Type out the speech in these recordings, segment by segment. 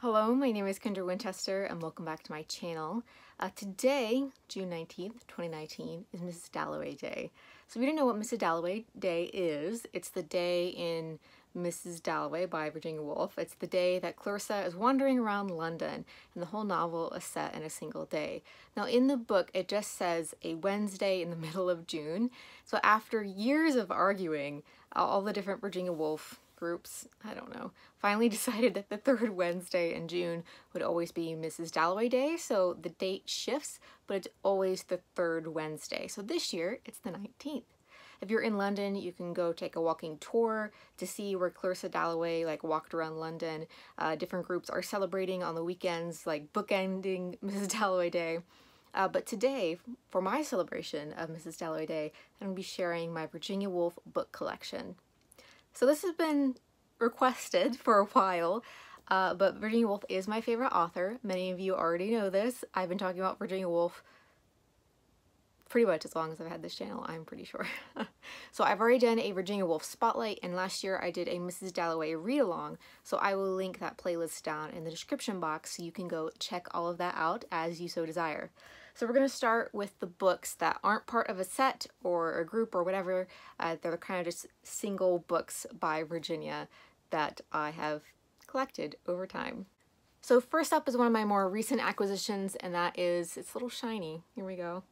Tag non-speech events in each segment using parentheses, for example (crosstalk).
Hello, my name is Kendra Winchester and welcome back to my channel. Uh, today, June 19th, 2019, is Mrs. Dalloway Day. So if you don't know what Mrs. Dalloway Day is, it's the day in Mrs. Dalloway by Virginia Woolf. It's the day that Clarissa is wandering around London and the whole novel is set in a single day. Now in the book it just says a Wednesday in the (laughs) middle of June. So after years of arguing, all the different Virginia Woolf groups, I don't know, finally (laughs) decided that the third Wednesday in June would always be Mrs. Dalloway Day, so the date shifts, but it's always the third Wednesday. So this year, it's the 19th. If you're in London, you can go take a walking tour to see where Clarissa Dalloway like walked around London. Uh, different groups are celebrating on the weekends, like bookending (laughs) Mrs. Dalloway Day. Uh, but today, for my celebration of Mrs. Dalloway Day, I'm going to be sharing my Virginia Woolf book collection. So this has been requested for a while, uh, but Virginia Woolf is my favorite author. Many of you already know this. I've been talking about Virginia Woolf pretty much as long as I've had this channel, I'm pretty sure. (laughs) so I've already done a Virginia Woolf Spotlight, and last year I did a Mrs. Dalloway read-along, so I will link that playlist down in the description box so you can go check all of that out as you so desire. So we're going to start with the books that aren't part of a set or a group or whatever. Uh, they're kind of just single books by Virginia that I have collected over time. So first up is one of my more recent acquisitions, and that is, it's a little shiny, here we go,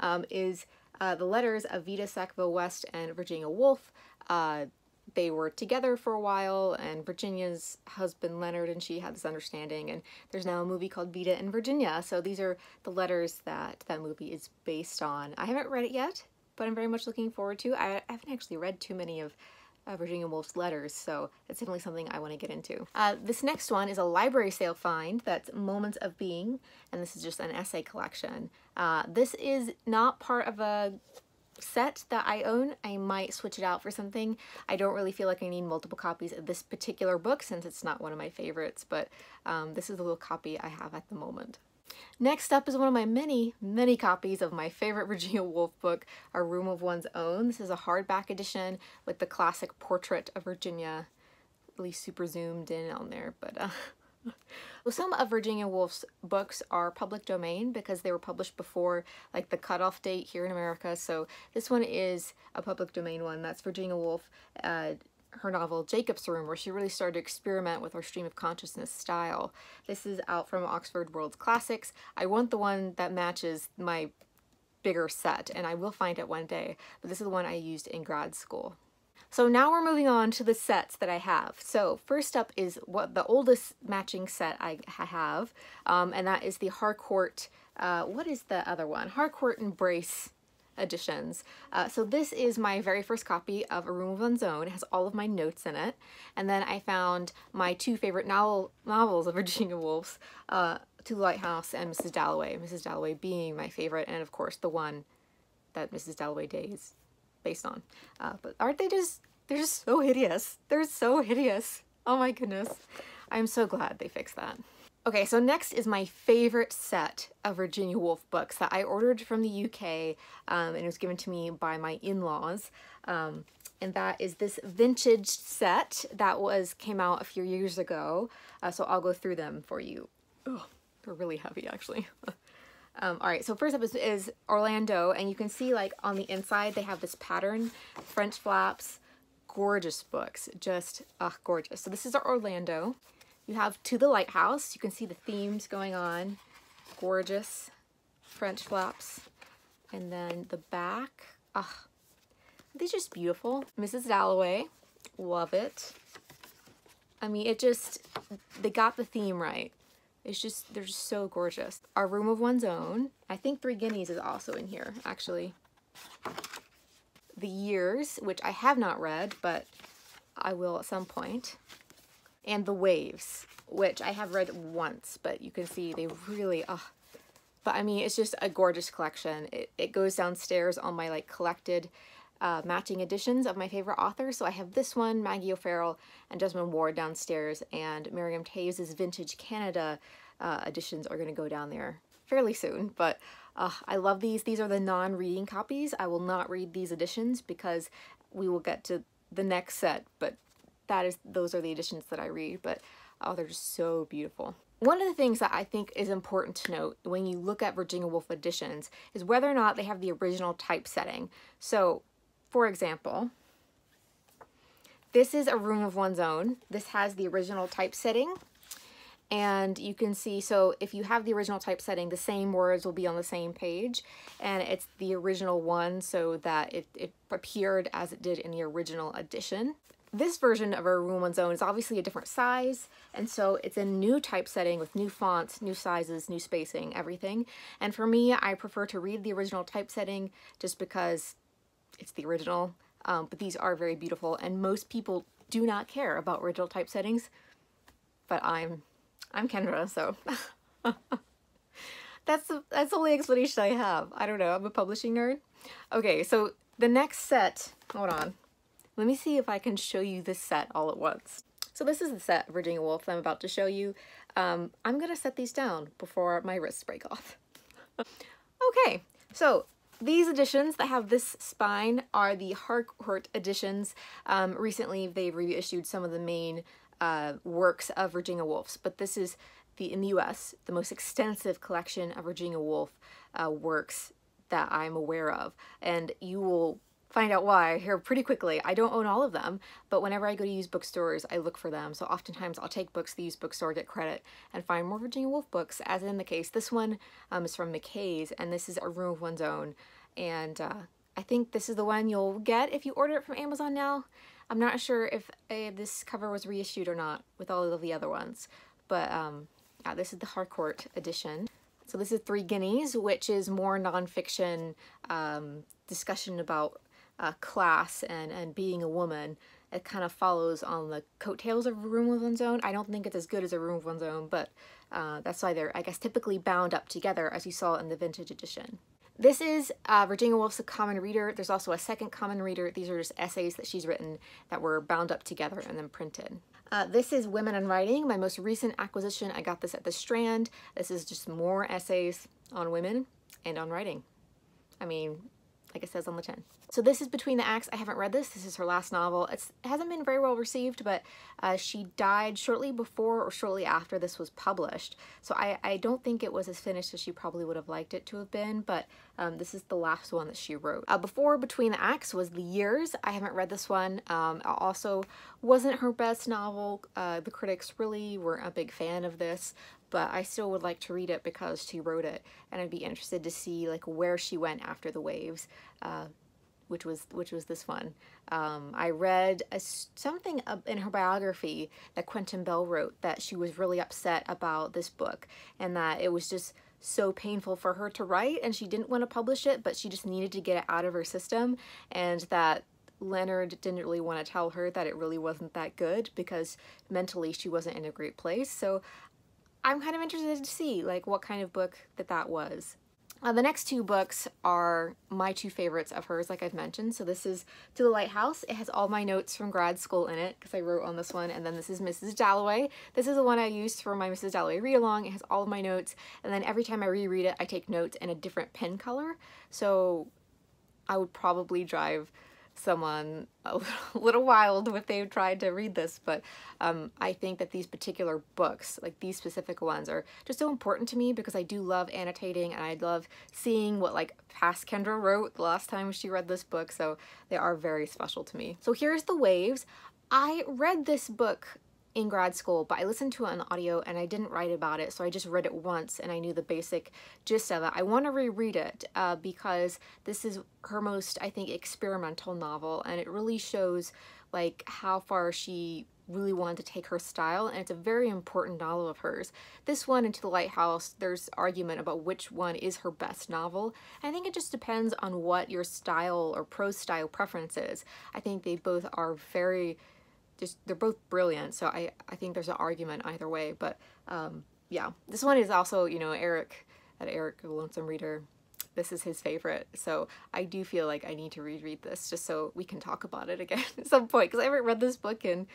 um, is uh, the letters of Vita Sackville West and Virginia Woolf. Uh, they were together for a while, and Virginia's husband Leonard and she had this understanding, and there's now a movie called Vita and Virginia, so these are the letters that that movie is based on. I haven't read it yet, but I'm very much looking forward to. I haven't actually read too many of uh, Virginia Woolf's letters, so it's definitely something I want to get into. Uh, this next one is a library sale find that's Moments of Being, and this is just an essay collection. Uh, this is not part of a set that I own. I might switch it out for something. I don't really feel like I need multiple copies of this particular book since it's not one of my favorites, but um, this is the little copy I have at the moment. Next up is one of my many, many copies of my favorite (laughs) Virginia Woolf book, A Room of One's Own. This is a hardback edition with the classic portrait of Virginia, really super zoomed in on there, but uh, (laughs) (laughs) well, some of Virginia Woolf's books are public domain because they were published before like the cutoff date here in America. So this one is a public domain one. That's Virginia Woolf, uh, her novel Jacob's Room, where she really started to experiment with her stream of consciousness style. This is out from Oxford World's Classics. I want the one that matches my bigger set, and I will find it one day, but this is the one I used in grad school. So now we're moving on to the sets that I have. So first up is what the oldest matching set I have, um, and that is the Harcourt, uh, what is the other one? Harcourt Embrace editions. Uh, so this is my very first copy of A Room of One's Own. It has all of my notes in it. And then I found my two favorite novel novels of (laughs) Virginia Woolf's, uh, To the Lighthouse and Mrs. Dalloway. Mrs. Dalloway being my favorite, and of course the one that Mrs. Dalloway Day is based on. Uh, but aren't they just, they're just so hideous. They're so hideous. Oh my goodness. I'm so glad they fixed that. Okay, so next is my favorite set of Virginia Woolf books that I ordered from the UK um, and it was given to me by my in-laws. Um, and that is this vintage set that was came out a few years ago. Uh, so I'll go through them for you. Oh, they're really heavy actually. (laughs) um, all right, so first up is, is Orlando and you can see like on the inside they have this pattern, French flaps, gorgeous books, just uh, gorgeous. So this is our Orlando. You have To the Lighthouse. You can see the themes going on. Gorgeous French flaps. And then the back. Ah, these just beautiful. Mrs. Dalloway. Love it. I mean, it just, they got the theme right. It's just, they're just so gorgeous. Our Room of One's Own. I think Three Guineas is also in here, actually. The Years, which I have not read, but I will at some point and The Waves, which I have read once, but you can see they really, oh, but I mean, it's just a gorgeous collection. It, it goes downstairs on my like collected uh, matching editions of my favorite authors. So I have this one, Maggie O'Farrell and Jesmyn Ward downstairs, and Miriam Toews's Vintage Canada uh, editions are going to go down there fairly soon. But uh, I love these. These are the non-reading copies. I will not read these editions because we will get to the next set, but that is those are the editions that I read. But Oh, they're just so beautiful. One of the things that I think is important to note when you look at Virginia Woolf editions is whether or not they have the original typesetting. So, for example, this is A Room of One's Own. This has the original typesetting and you can see so if you have the original typesetting the same words will be on the same page and it's the original one so that it, it appeared as it did in the original edition this version of our room one's own is obviously a different size and so it's a new typesetting with new fonts new sizes new spacing everything and for me i prefer to read the original typesetting just because it's the original um, but these are very beautiful and most people do not care about original typesettings but i'm I'm Kendra, so (laughs) that's the, that's the only explanation I have. I don't know, I'm a publishing nerd. Okay, so the next set, hold on. Let me see if I can show you this set all at once. So this is the set Virginia Woolf I'm about to show you. Um, I'm gonna set these down before my wrists break off. (laughs) okay, so these editions that have this spine are the Harcourt editions. Um, recently, they've reissued some of the main uh, works of Virginia Woolf's, but this is the in the U.S. the most extensive collection of Virginia Woolf uh, works that I'm aware of, and you will find out why here pretty quickly. I don't own all of them, but whenever I go to used bookstores, I look for them. So oftentimes I'll take books to the used bookstore, get credit, and find more Virginia Woolf books, as in the case. This one um, is from McKay's, and this is A Room of One's Own. And uh, I think this is the one you'll get if you order it from Amazon now. I'm not sure if uh, this cover was reissued or not with all of the other ones, but um, yeah, this is the Harcourt edition. So this is Three Guineas, which is more nonfiction um, discussion about uh, class and, and being a woman. It kind of follows on the coattails of Room of One's Own. I don't think it's as good as A Room of One's Own, but uh, that's why they're, I guess, typically bound up together as you saw in the vintage edition. This is uh, Virginia Woolf's A Common Reader. There's also a second Common Reader. These are just essays that she's written that were bound up together and then printed. Uh, this is Women and Writing, my most recent acquisition. I got this at the Strand. This is just more essays on women and on writing. I mean, like it says on the tin. So this is Between the Acts. I haven't read this. This is her last novel. It's, it hasn't been very well received, but uh, she died shortly before or shortly after this was published. So I, I don't think it was as finished as she probably would have liked it to have been, but um, this is the last one that she wrote. Uh, before Between the Acts was The Years. I haven't read this one. Um, also wasn't her best novel. Uh, the critics really weren't a big fan of this, but I still would like to read it because she wrote it and I'd be interested to see like where she went after the waves uh, which was which was this one. Um, I read a, something in her biography that Quentin Bell wrote that she was really upset about this book and that it was just so painful for her to write and she didn't want to publish it but she just needed to get it out of her system and that Leonard didn't really want to tell her that it really wasn't that good because mentally she wasn't in a great place so I'm kind of interested to see like what kind of book that that was. Uh, the next two books are my two favorites of hers, like I've mentioned. So this is To the Lighthouse. It has all my notes from grad school in it because I wrote on this one. And then this is Mrs. Dalloway. This is the one I used for my Mrs. Dalloway read-along. It has all of my notes. And then every time I reread it, I take notes in a different pen color. So I would probably drive someone a (laughs) little wild if they tried to read this, but um, I think that these particular books, like these specific ones, are just so important to me because I do love annotating and I love seeing what like past Kendra wrote the last time she read this book, so they are very special to me. So here's The Waves. I read this book in grad school, but I listened to it on audio and I didn't write about it, so I just read it once and I knew the basic gist of it. I want to reread it uh, because this is her most, I think, experimental novel, and it really shows like how far she really wanted to take her style and it's a very important novel of hers. This one, Into the Lighthouse, there's argument about which one is her best novel. I think it just depends on what your style or prose style preference is. I think they both are very just they're both brilliant so I, I think there's an argument either way but um, yeah this one is also you know Eric at Eric Lonesome Reader this is his favorite so I do feel like I need to reread this just so we can talk about it again (laughs) at some point because I haven't read this book in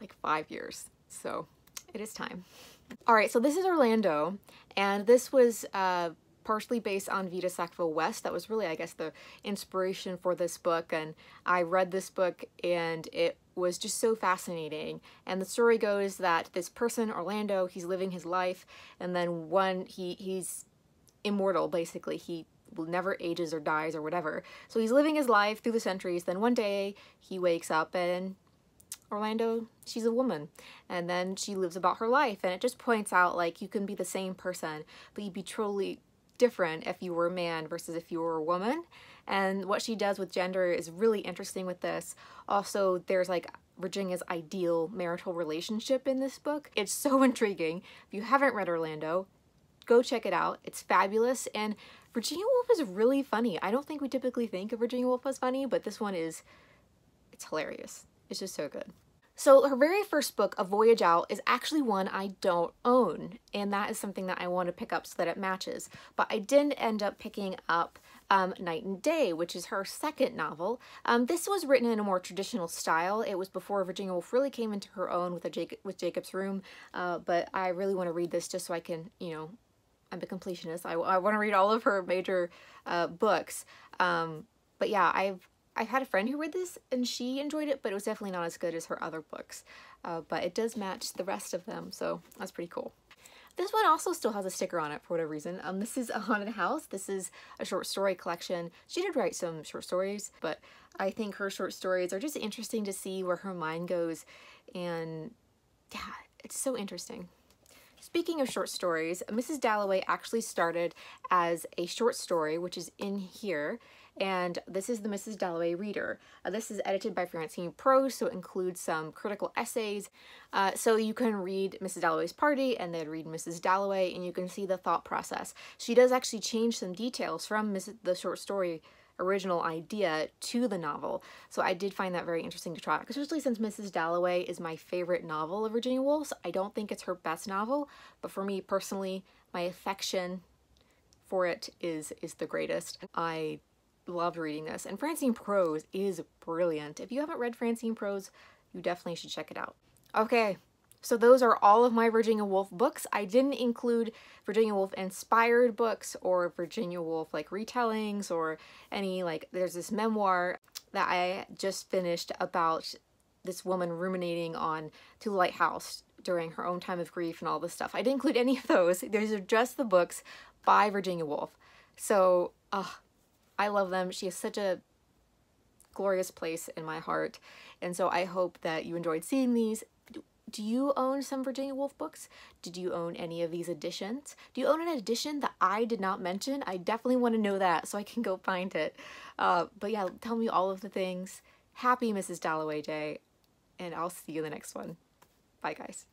like five years so it is time all right so this is Orlando and this was uh, partially based on Vita Sackville West. That was really, I guess, the inspiration for this book. And I read this book and it was just so fascinating. And the story goes that this person, Orlando, he's living his life, and then one, he he's immortal, basically. He will never ages or dies or whatever. So he's living his life through the centuries. Then one day he wakes up and Orlando, she's a woman. And then she lives about her life. And it just points out like you can be the same person, but you'd be truly different if you were a man versus if you were a woman. And what she does with gender is really interesting with this. Also, there's like Virginia's ideal marital relationship in this book. It's so (laughs) intriguing. If you haven't read Orlando, go check it out. It's fabulous. And Virginia Woolf is really funny. I don't think we typically think of Virginia Woolf as funny, but this one is, it's hilarious. It's just so good. So her very first book, A Voyage Out, is actually one I don't own, and that is something that I want to pick up so that it matches. But I did end up picking up um, Night and Day, which is her second novel. Um, this was written in a more traditional style. It was before Virginia Woolf really came into her own with, a Jacob, with Jacob's Room, uh, but I really want to read this just so I can, you know, I'm a completionist. I, I want to read all of her major uh, books. Um, but yeah, I've I've had a friend who read this and she enjoyed it, but it was definitely not as good as her other books. Uh, but it does match the rest of them, so that's pretty cool. This one also still has a sticker on it for whatever reason. Um, this is A (laughs) Haunted House. This is a short story collection. She did write some short stories, but I think her short stories are just interesting to see where her mind goes. And yeah, it's so interesting. Speaking of short stories, Mrs. Dalloway actually started as a short story, which is in here, and this is the Mrs. Dalloway Reader. Uh, this is edited by Francine Prose, so it includes some critical essays. Uh, so you can read Mrs. Dalloway's Party and then read Mrs. Dalloway, and you can see the thought process. She does actually change some details from the short story original idea to the novel. So I did find that very interesting to track, especially since Mrs. Dalloway is my favorite novel of Virginia Woolf's. I don't think it's her best novel, but for me personally, my affection for it is is the greatest. I loved reading this. And Francine Prose is brilliant. If you haven't read Francine Prose, you definitely should check it out. Okay, so those are all of my Virginia Woolf books. I didn't include Virginia Woolf inspired books or Virginia Woolf like retellings or any like, there's this memoir that I just finished about this woman ruminating on To the Lighthouse during her own time of grief and all this stuff. I didn't include any of those. These are just the books by Virginia Woolf. So, uh, I love them. She has such a glorious place in my heart. And so I hope that you enjoyed seeing these. Do you own some Virginia Woolf books? Did you own any of these editions? Do you own an edition that I did not mention? I definitely want to know that so I can go find it. Uh, but yeah, tell me all of the things. Happy Mrs. Dalloway Day, and I'll see you in the next one. Bye, guys.